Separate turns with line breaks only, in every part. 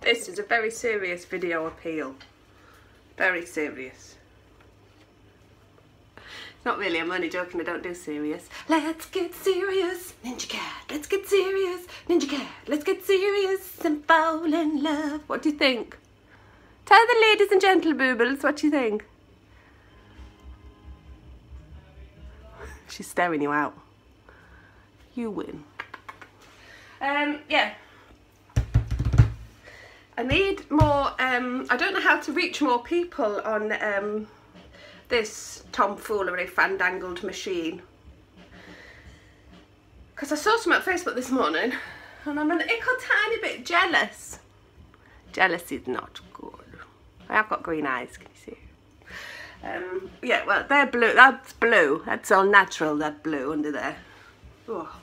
This is a very serious video appeal. Very serious. It's not really, I'm only joking, I don't do serious. Let's get serious, Ninja Cat. Let's get serious, Ninja Cat. Let's get serious and fall in love. What do you think? Tell the ladies and gentle boobles what you think. She's staring you out. You win. Um, yeah. I need more, um, I don't know how to reach more people on um, this tomfoolery fandangled machine. Because I saw some on Facebook this morning and I'm a little tiny bit jealous. Jealousy is not good. I have got green eyes, can you see? Um, yeah, well, they're blue. That's blue. That's all natural, that blue under there. Oh,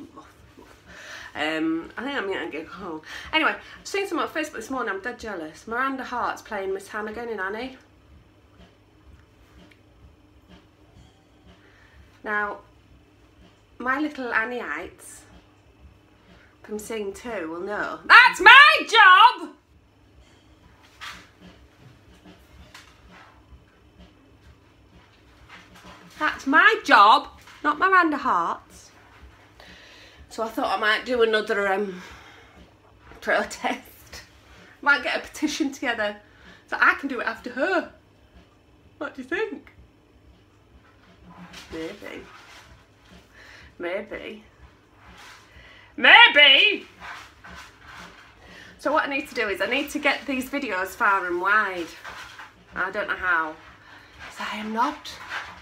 um, I think I'm going to go home. Anyway, I've seen some on Facebook this morning. I'm dead jealous. Miranda Hart's playing Miss Hannigan in Annie. Now, my little Annieites from Sing 2 will know. That's my job! That's my job, not Miranda Hart's. So I thought I might do another um, protest. Might get a petition together so I can do it after her. What do you think? Maybe. Maybe. Maybe! So what I need to do is I need to get these videos far and wide. I don't know how. Because I am not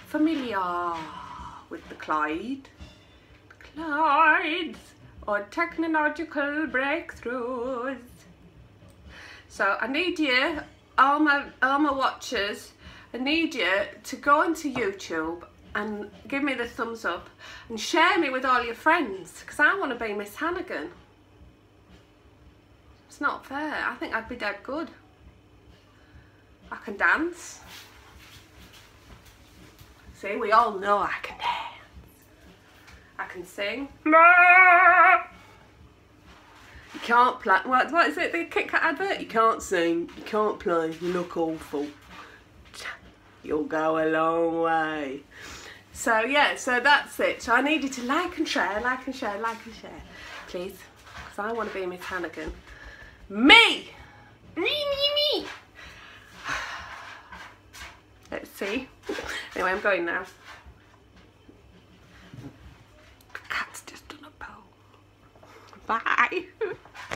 familiar with the Clyde. Clydes or technological breakthroughs. So I need you, all my, all my watchers, I need you to go onto YouTube and give me the thumbs up and share me with all your friends because I want to be Miss Hannigan. It's not fair. I think I'd be dead good. I can dance. See, we all know I can dance. Can sing. You can't play. What, what is it? The Kit Kat advert? You can't sing. You can't play. You look awful. You'll go a long way. So yeah, so that's it. So I need you to like and share, like and share, like and share, please, because I want to be Miss Hannigan. Me, me, me, me. Let's see. Anyway, I'm going now. Bye.